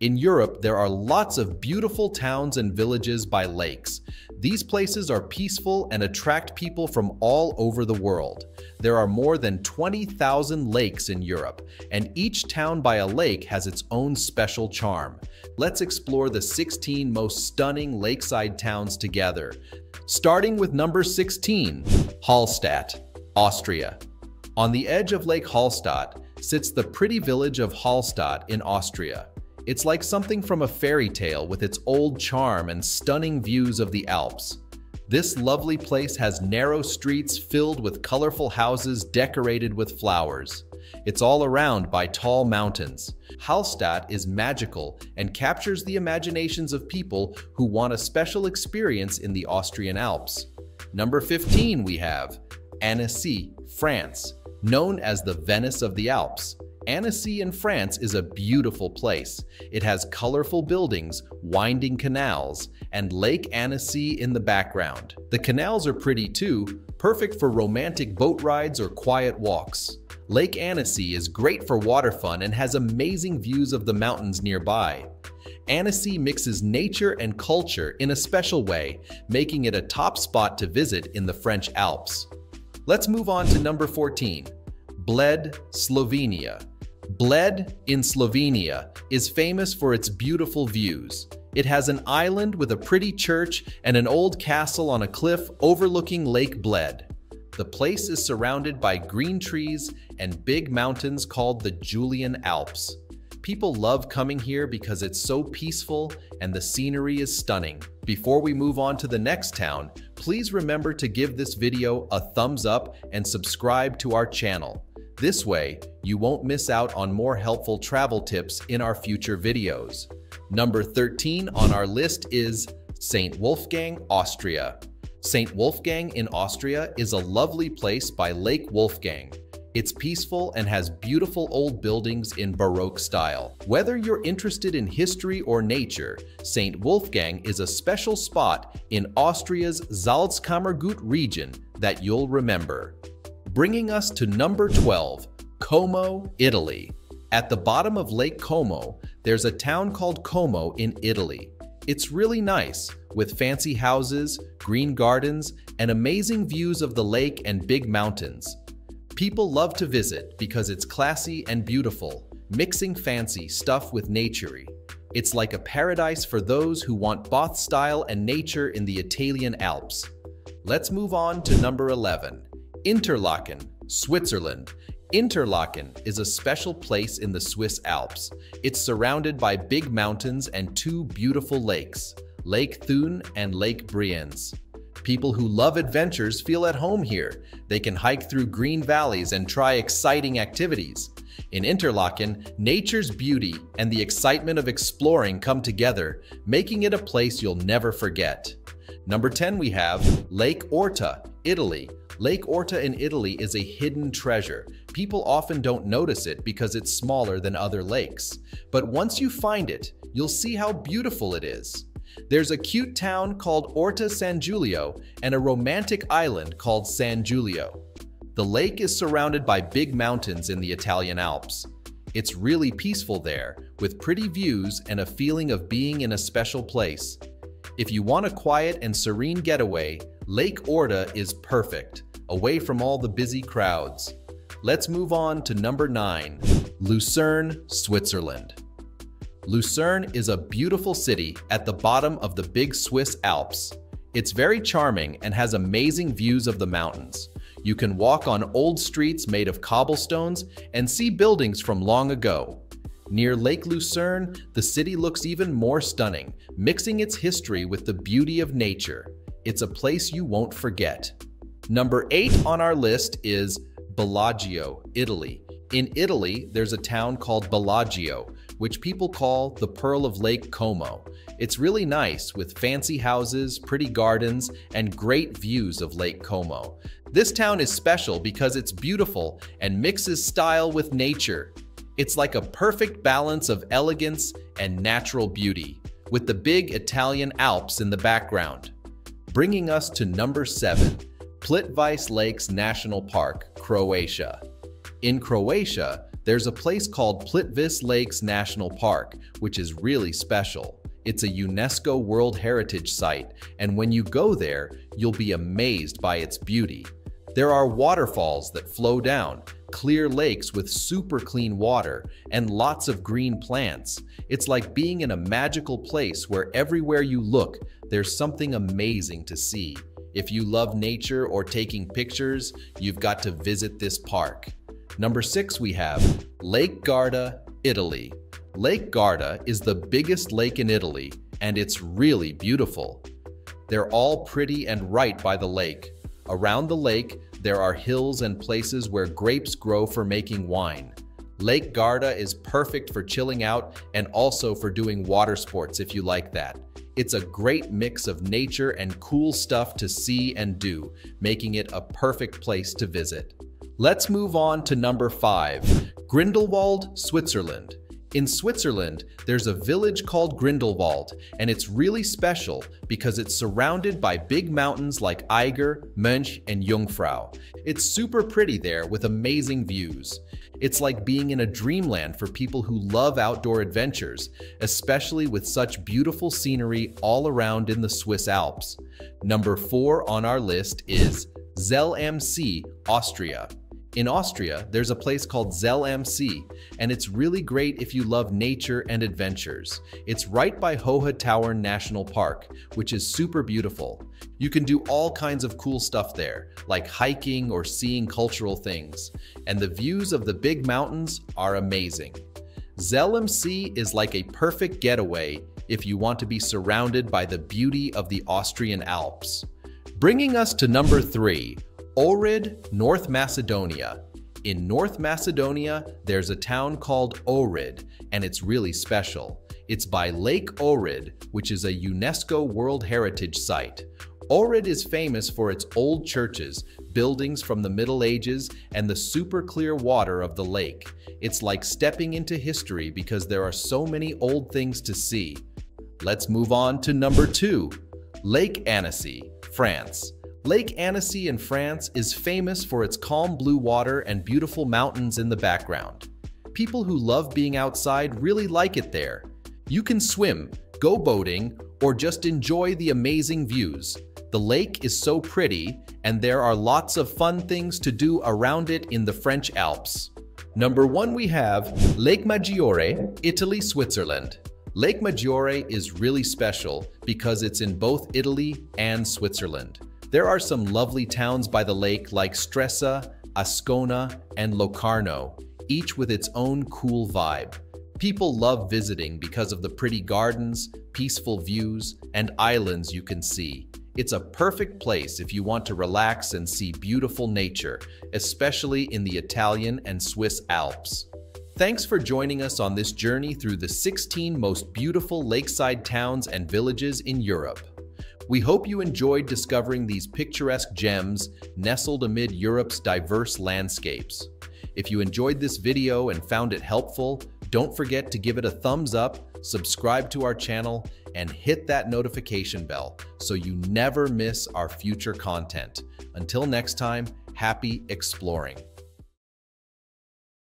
In Europe, there are lots of beautiful towns and villages by lakes. These places are peaceful and attract people from all over the world. There are more than 20,000 lakes in Europe, and each town by a lake has its own special charm. Let's explore the 16 most stunning lakeside towns together. Starting with number 16, Hallstatt, Austria. On the edge of Lake Hallstatt sits the pretty village of Hallstatt in Austria. It's like something from a fairy tale with its old charm and stunning views of the Alps. This lovely place has narrow streets filled with colorful houses decorated with flowers. It's all around by tall mountains. Hallstatt is magical and captures the imaginations of people who want a special experience in the Austrian Alps. Number 15 we have Annecy, France, known as the Venice of the Alps. Annecy in France is a beautiful place. It has colorful buildings, winding canals, and Lake Annecy in the background. The canals are pretty too, perfect for romantic boat rides or quiet walks. Lake Annecy is great for water fun and has amazing views of the mountains nearby. Annecy mixes nature and culture in a special way, making it a top spot to visit in the French Alps. Let's move on to number 14, Bled, Slovenia. Bled in Slovenia is famous for its beautiful views. It has an island with a pretty church and an old castle on a cliff overlooking Lake Bled. The place is surrounded by green trees and big mountains called the Julian Alps. People love coming here because it's so peaceful and the scenery is stunning. Before we move on to the next town, please remember to give this video a thumbs up and subscribe to our channel. This way, you won't miss out on more helpful travel tips in our future videos. Number 13 on our list is St. Wolfgang, Austria. St. Wolfgang in Austria is a lovely place by Lake Wolfgang. It's peaceful and has beautiful old buildings in Baroque style. Whether you're interested in history or nature, St. Wolfgang is a special spot in Austria's Salzkammergut region that you'll remember bringing us to number 12, Como, Italy. At the bottom of Lake Como, there's a town called Como in Italy. It's really nice, with fancy houses, green gardens, and amazing views of the lake and big mountains. People love to visit because it's classy and beautiful, mixing fancy stuff with nature. It's like a paradise for those who want both style and nature in the Italian Alps. Let's move on to number 11, Interlaken, Switzerland. Interlaken is a special place in the Swiss Alps. It's surrounded by big mountains and two beautiful lakes, Lake Thun and Lake Brienz. People who love adventures feel at home here. They can hike through green valleys and try exciting activities. In Interlaken, nature's beauty and the excitement of exploring come together, making it a place you'll never forget. Number 10 we have Lake Orta, Italy. Lake Orta in Italy is a hidden treasure. People often don't notice it because it's smaller than other lakes. But once you find it, you'll see how beautiful it is. There's a cute town called Orta San Giulio and a romantic island called San Giulio. The lake is surrounded by big mountains in the Italian Alps. It's really peaceful there, with pretty views and a feeling of being in a special place. If you want a quiet and serene getaway, Lake Orta is perfect away from all the busy crowds. Let's move on to number 9, Lucerne, Switzerland. Lucerne is a beautiful city at the bottom of the big Swiss Alps. It's very charming and has amazing views of the mountains. You can walk on old streets made of cobblestones and see buildings from long ago. Near Lake Lucerne, the city looks even more stunning, mixing its history with the beauty of nature. It's a place you won't forget. Number eight on our list is Bellagio, Italy. In Italy, there's a town called Bellagio, which people call the Pearl of Lake Como. It's really nice with fancy houses, pretty gardens, and great views of Lake Como. This town is special because it's beautiful and mixes style with nature. It's like a perfect balance of elegance and natural beauty, with the big Italian Alps in the background. Bringing us to number 7, Plitvice Lakes National Park, Croatia. In Croatia, there's a place called Plitvice Lakes National Park, which is really special. It's a UNESCO World Heritage Site, and when you go there, you'll be amazed by its beauty. There are waterfalls that flow down, clear lakes with super clean water, and lots of green plants. It's like being in a magical place where everywhere you look, there's something amazing to see. If you love nature or taking pictures, you've got to visit this park. Number six, we have Lake Garda, Italy. Lake Garda is the biggest lake in Italy, and it's really beautiful. They're all pretty and right by the lake. Around the lake, there are hills and places where grapes grow for making wine. Lake Garda is perfect for chilling out and also for doing water sports if you like that. It's a great mix of nature and cool stuff to see and do, making it a perfect place to visit. Let's move on to number 5, Grindelwald, Switzerland. In Switzerland, there's a village called Grindelwald, and it's really special because it's surrounded by big mountains like Eiger, Mönch, and Jungfrau. It's super pretty there with amazing views. It's like being in a dreamland for people who love outdoor adventures, especially with such beautiful scenery all around in the Swiss Alps. Number 4 on our list is Zell am See, Austria. In Austria, there's a place called Zell am See, and it's really great if you love nature and adventures. It's right by Hohe Tauern National Park, which is super beautiful. You can do all kinds of cool stuff there, like hiking or seeing cultural things, and the views of the big mountains are amazing. Zell am See is like a perfect getaway if you want to be surrounded by the beauty of the Austrian Alps. Bringing us to number three, Ohrid, North Macedonia. In North Macedonia, there's a town called Ohrid, and it's really special. It's by Lake Ohrid, which is a UNESCO World Heritage Site. Ohrid is famous for its old churches, buildings from the Middle Ages, and the super clear water of the lake. It's like stepping into history because there are so many old things to see. Let's move on to number two, Lake Annecy, France. Lake Annecy in France is famous for its calm blue water and beautiful mountains in the background. People who love being outside really like it there. You can swim, go boating, or just enjoy the amazing views. The lake is so pretty, and there are lots of fun things to do around it in the French Alps. Number one, we have Lake Maggiore, Italy, Switzerland. Lake Maggiore is really special because it's in both Italy and Switzerland. There are some lovely towns by the lake like Stresa, Ascona, and Locarno, each with its own cool vibe. People love visiting because of the pretty gardens, peaceful views, and islands you can see. It's a perfect place if you want to relax and see beautiful nature, especially in the Italian and Swiss Alps. Thanks for joining us on this journey through the 16 most beautiful lakeside towns and villages in Europe. We hope you enjoyed discovering these picturesque gems nestled amid Europe's diverse landscapes. If you enjoyed this video and found it helpful, don't forget to give it a thumbs up, subscribe to our channel, and hit that notification bell so you never miss our future content. Until next time, happy exploring.